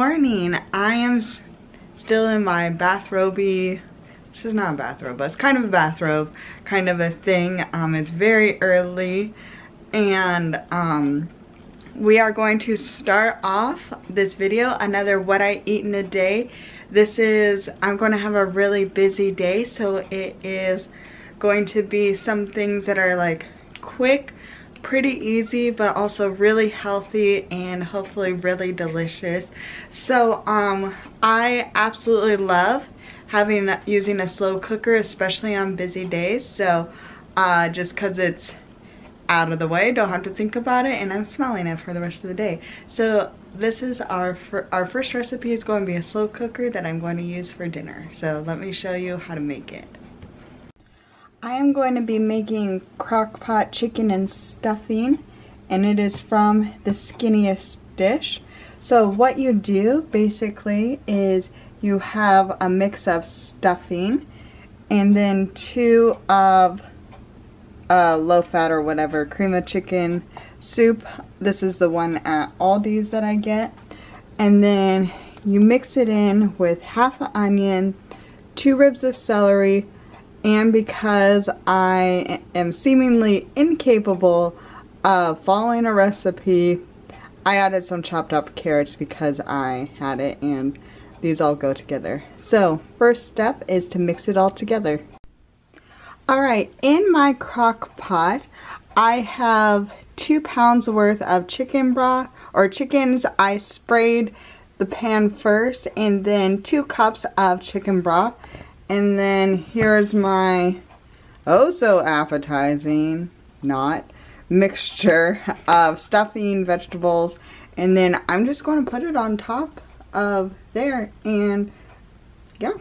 morning. I am still in my bathrobe This is not a bathrobe, but it's kind of a bathrobe, kind of a thing. Um, it's very early and um, we are going to start off this video, another what I eat in a day. This is, I'm going to have a really busy day, so it is going to be some things that are like quick, pretty easy, but also really healthy and hopefully really delicious. So um, I absolutely love having using a slow cooker, especially on busy days. So uh, just cause it's out of the way, don't have to think about it, and I'm smelling it for the rest of the day. So this is our, our first recipe is going to be a slow cooker that I'm going to use for dinner. So let me show you how to make it. I am going to be making crock pot chicken and stuffing and it is from the Skinnyish Dish. So what you do basically is you have a mix of stuffing and then two of uh, low fat or whatever cream of chicken soup. This is the one at Aldi's that I get. And then you mix it in with half an onion, two ribs of celery, and because I am seemingly incapable of following a recipe, I added some chopped up carrots because I had it and these all go together. So first step is to mix it all together. Alright, in my crock pot, I have two pounds worth of chicken broth or chickens. I sprayed the pan first and then two cups of chicken broth and then here's my oh so appetizing, not, mixture of stuffing, vegetables, and then I'm just going to put it on top of there and yeah.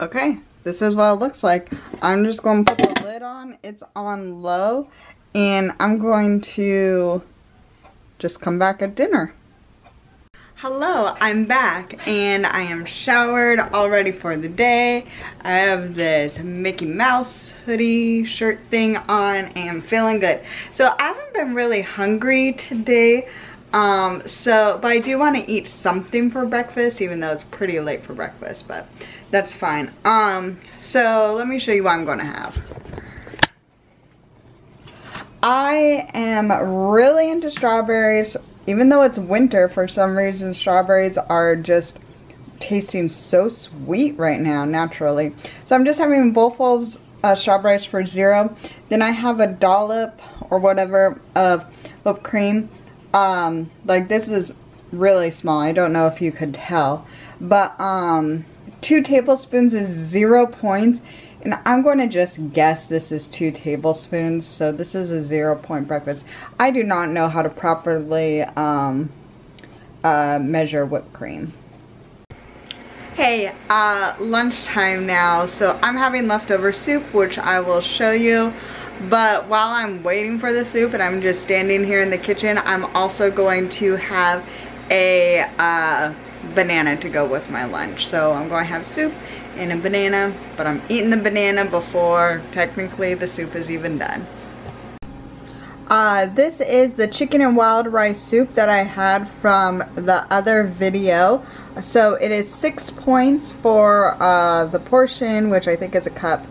Okay, this is what it looks like. I'm just going to put the lid on. It's on low and I'm going to just come back at dinner. Hello, I'm back and I am showered, all ready for the day. I have this Mickey Mouse hoodie shirt thing on and feeling good. So I haven't been really hungry today. Um, so, but I do want to eat something for breakfast, even though it's pretty late for breakfast, but that's fine. Um, so let me show you what I'm going to have. I am really into strawberries even though it's winter, for some reason strawberries are just tasting so sweet right now, naturally. So I'm just having both of uh, strawberries for zero. Then I have a dollop or whatever of whipped cream. Um, like this is really small. I don't know if you could tell. But um, two tablespoons is zero points. And I'm going to just guess this is two tablespoons. So this is a zero point breakfast. I do not know how to properly um, uh, measure whipped cream. Hey, uh, lunchtime now. So I'm having leftover soup, which I will show you. But while I'm waiting for the soup and I'm just standing here in the kitchen, I'm also going to have a uh, banana to go with my lunch. So I'm going to have soup and a banana, but I'm eating the banana before technically the soup is even done. Uh, this is the chicken and wild rice soup that I had from the other video. So it is six points for uh, the portion, which I think is a cup.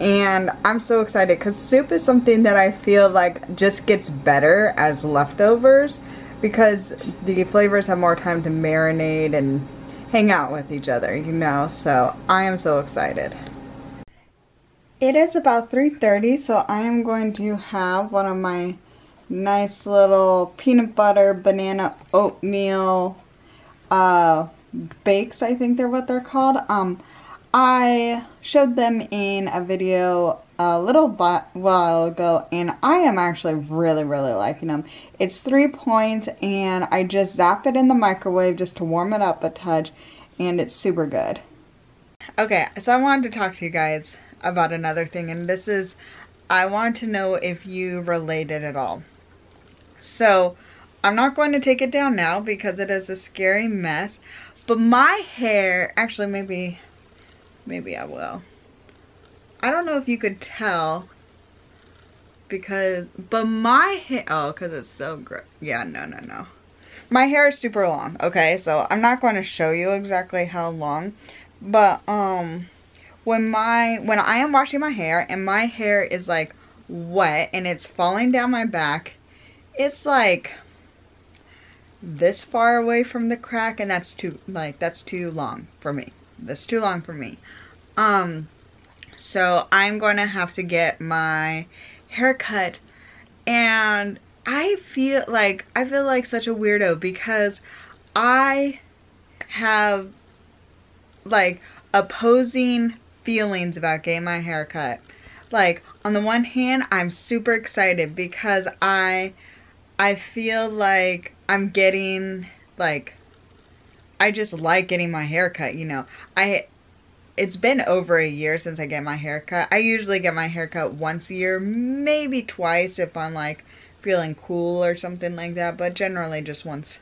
And I'm so excited because soup is something that I feel like just gets better as leftovers because the flavors have more time to marinate and hang out with each other, you know, so I am so excited. It is about 3.30, so I am going to have one of my nice little peanut butter banana oatmeal uh, bakes, I think they're what they're called. Um, I showed them in a video a little while ago and I am actually really really liking them. It's three points and I just zap it in the microwave just to warm it up a touch and it's super good. Okay, so I wanted to talk to you guys about another thing and this is, I want to know if you related at all. So, I'm not going to take it down now because it is a scary mess, but my hair, actually maybe, maybe I will. I don't know if you could tell because, but my hair, oh, because it's so gross. Yeah, no, no, no. my hair is super long, okay? So I'm not going to show you exactly how long, but um when my when I am washing my hair and my hair is like wet and it's falling down my back, it's like this far away from the crack and that's too like that's too long for me. That's too long for me. Um so I'm going to have to get my haircut and I feel like I feel like such a weirdo because I have like opposing feelings about getting my hair cut. Like on the one hand, I'm super excited because I I feel like I'm getting like I just like getting my hair cut, you know. I it's been over a year since I get my haircut. I usually get my haircut once a year, maybe twice if I'm like feeling cool or something like that, but generally just once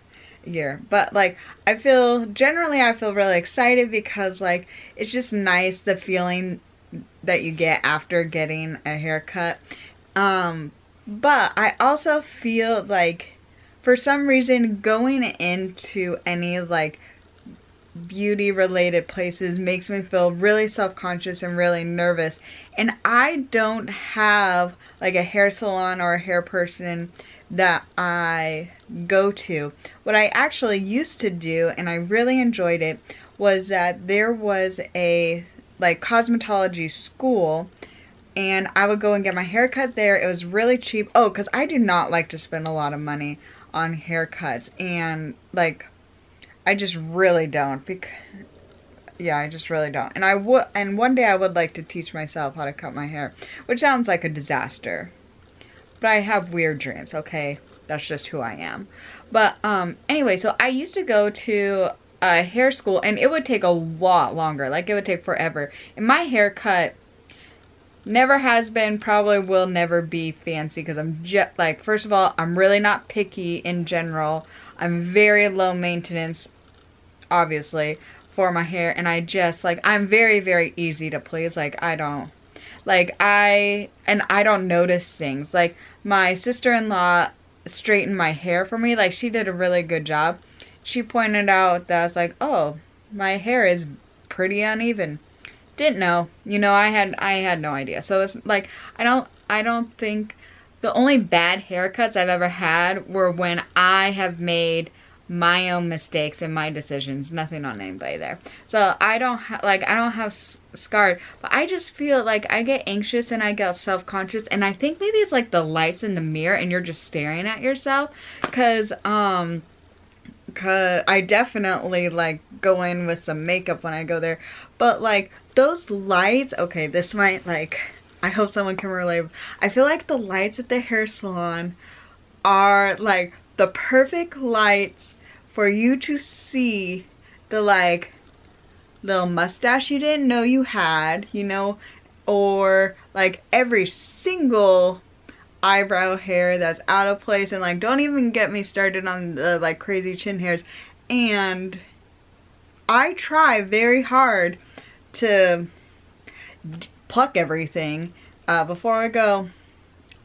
a year. But like I feel generally I feel really excited because like it's just nice the feeling that you get after getting a haircut. Um but I also feel like for some reason going into any like beauty related places makes me feel really self-conscious and really nervous and I don't have like a hair salon or a hair person that I go to. What I actually used to do and I really enjoyed it was that there was a like cosmetology school and I would go and get my hair cut there. It was really cheap. Oh, because I do not like to spend a lot of money on haircuts and like I just really don't because yeah, I just really don't. And I would and one day I would like to teach myself how to cut my hair, which sounds like a disaster. But I have weird dreams, okay? That's just who I am. But um anyway, so I used to go to a hair school and it would take a lot longer. Like it would take forever. And my haircut never has been, probably will never be fancy because I'm just like first of all, I'm really not picky in general. I'm very low maintenance obviously for my hair and I just like I'm very very easy to please like I don't like I and I don't notice things. Like my sister-in-law straightened my hair for me like she did a really good job. She pointed out that I was like oh my hair is pretty uneven. Didn't know. You know I had I had no idea. So it's like I don't I don't think the only bad haircuts I've ever had were when I have made my own mistakes and my decisions. Nothing on anybody there. So i don't like i don't have scarred but i just feel like i get anxious and i get self-conscious and i think maybe it's like the lights in the mirror and you're just staring at yourself because um cause i definitely like go in with some makeup when i go there but like those lights okay this might like i hope someone can relate. I feel like the lights at the hair salon are like the perfect lights for you to see the like little mustache you didn't know you had, you know, or like every single eyebrow hair that's out of place and like don't even get me started on the like crazy chin hairs. And I try very hard to pluck everything uh, before I go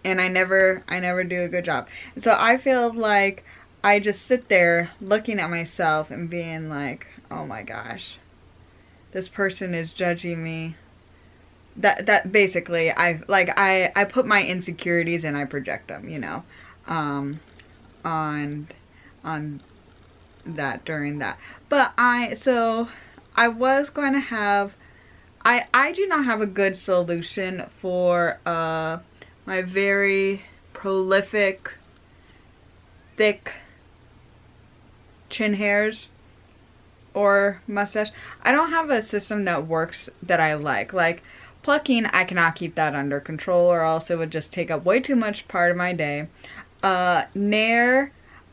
and I never I never do a good job. So I feel like I just sit there looking at myself and being like, oh my gosh, this person is judging me. That that basically I like I I put my insecurities and I project them, you know, um, on on that during that. But I so I was going to have I I do not have a good solution for uh my very prolific thick chin hairs or mustache. I don't have a system that works that I like. Like plucking, I cannot keep that under control or else it would just take up way too much part of my day. Uh, Nair,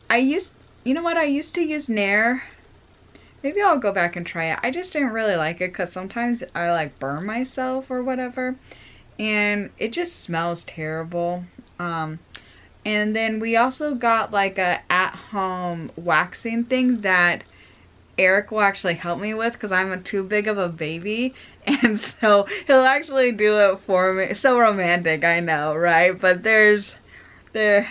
I used, you know what, I used to use Nair. Maybe I'll go back and try it. I just didn't really like it because sometimes I like burn myself or whatever. And it just smells terrible. Um, and then we also got like a at-home waxing thing that Erik will actually help me with because I'm a too big of a baby. And so he'll actually do it for me. So romantic, I know, right? But there's, there,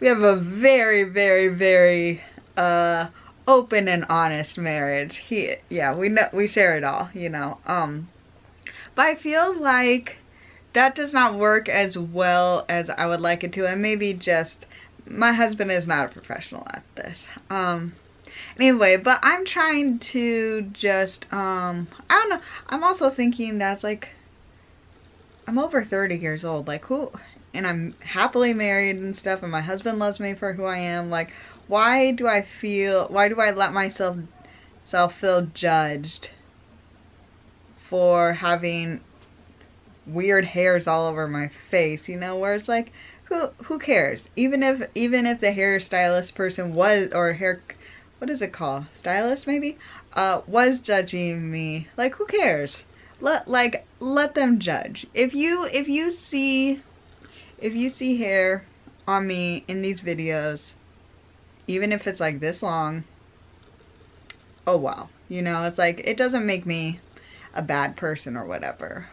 we have a very, very, very a open and honest marriage. He, yeah, we know, we share it all, you know. Um, but I feel like that does not work as well as I would like it to, and maybe just my husband is not a professional at this. Um, anyway, but I'm trying to just, um, I don't know. I'm also thinking that's like, I'm over 30 years old. Like, who, and I'm happily married and stuff, and my husband loves me for who I am. Like, why do I feel, why do I let myself self feel judged for having weird hairs all over my face, you know, where it's like, who who cares? Even if even if the hairstylist person was or hair what is it called? Stylist maybe? Uh was judging me. Like who cares? Let like let them judge. If you if you see if you see hair on me in these videos, even if it's like this long, oh wow. You know, it's like it doesn't make me a bad person or whatever.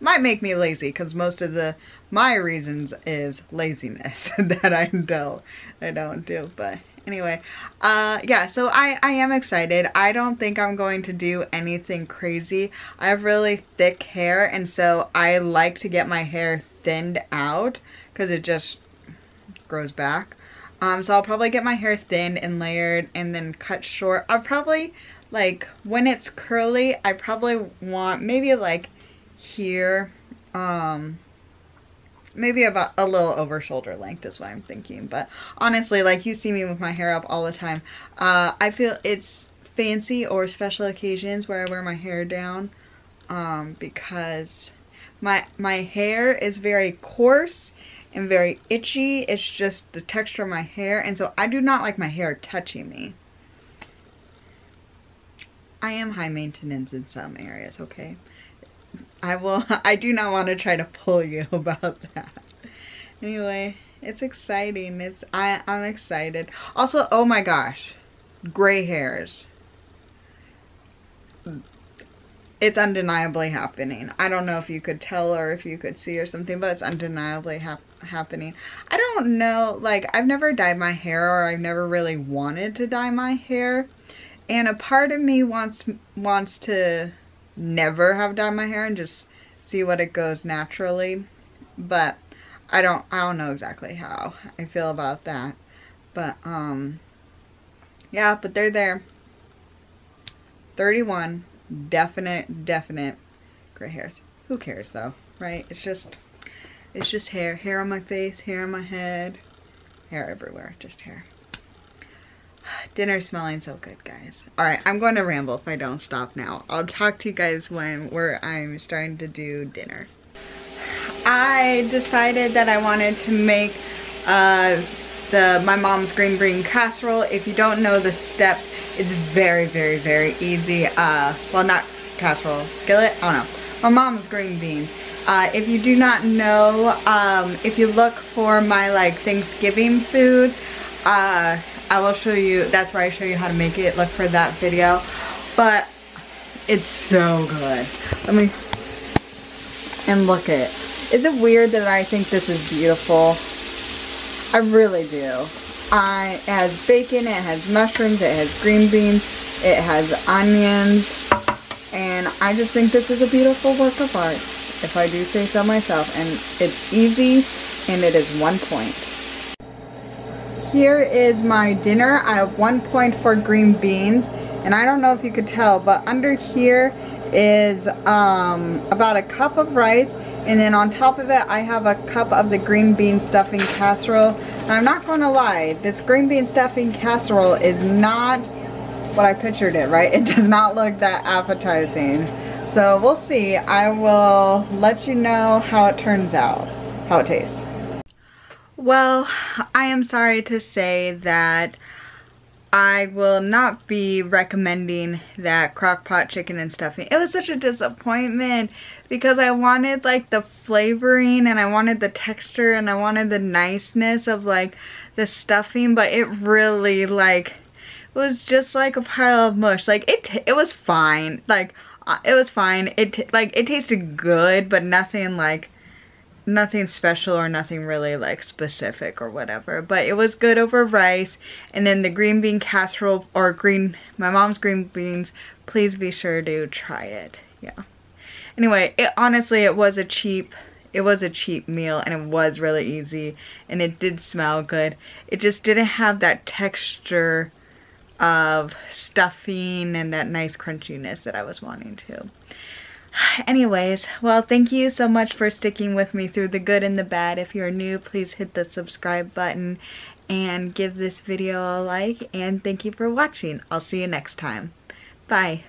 Might make me lazy because most of the my reasons is laziness that I don't I don't do. But anyway uh yeah so I I am excited. I don't think I'm going to do anything crazy. I have really thick hair and so I like to get my hair thinned out because it just grows back um so I'll probably get my hair thinned and layered and then cut short I'll probably like when it's curly I probably want maybe like here. Um, maybe about a little over shoulder length is what I'm thinking. But honestly, like you see me with my hair up all the time. Uh, I feel it's fancy or special occasions where I wear my hair down um, because my my hair is very coarse and very itchy. It's just the texture of my hair and so I do not like my hair touching me. I am high maintenance in some areas, okay? I will, I do not want to try to pull you about that. Anyway, it's exciting. It's, I, I'm excited. Also, oh my gosh, gray hairs. It's undeniably happening. I don't know if you could tell or if you could see or something, but it's undeniably hap happening. I don't know, like, I've never dyed my hair or I've never really wanted to dye my hair. And a part of me wants wants to never have dyed my hair and just see what it goes naturally. But I don't I don't know exactly how I feel about that. But um yeah, but they're there. 31 definite definite gray hairs. Who cares though, right? It's just it's just hair, hair on my face, hair on my head, hair everywhere, just hair. Dinner's smelling so good, guys. All right, I'm going to ramble if I don't stop now. I'll talk to you guys when where I'm starting to do dinner. I decided that I wanted to make uh, the my mom's green bean casserole. If you don't know the steps, it's very, very, very easy. Uh, well, not casserole, skillet, I don't know. My mom's green beans. Uh, if you do not know, um, if you look for my like Thanksgiving food, uh, I will show you, that's where I show you how to make it. Look for that video. But it's so good. Let me, and look at it. Is it weird that I think this is beautiful? I really do. I, it has bacon, it has mushrooms, it has green beans, it has onions, and I just think this is a beautiful work of art, if I do say so myself. And it's easy, and it is one point. Here is my dinner. I have one point for green beans. And I don't know if you could tell, but under here is um, about a cup of rice. And then on top of it, I have a cup of the green bean stuffing casserole. I'm not to lie, this green bean stuffing casserole is not what I pictured it, right? It does not look that appetizing. So we'll see. I will let you know how it turns out, how it tastes. Well, I am sorry to say that I will not be recommending that crock pot chicken and stuffing. It was such a disappointment because I wanted like the flavoring and I wanted the texture and I wanted the niceness of like the stuffing but it really like was just like a pile of mush. Like it it was fine. Like Uh, it was fine. It like it tasted good but nothing like nothing special or nothing really like specific or whatever. But it was good over rice and then the green bean casserole or green my mom's green beans. Please be sure to try it. Yeah. Anyway it honestly it was a cheap it was a cheap meal and it was really easy and it did smell good. It just didn't have that texture of stuffing and that nice crunchiness that I was wanting to Anyways, well, thank you so much for sticking with me through the good and the bad. If you're new, please hit the subscribe button and give this video a like. And thank you for watching. I'll see you next time. Bye.